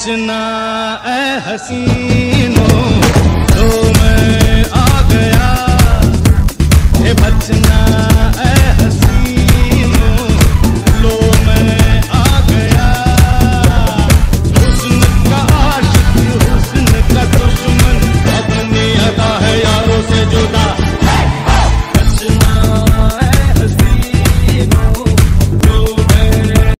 पहुँचना ए हसीनो तो मैं आ गया। बचना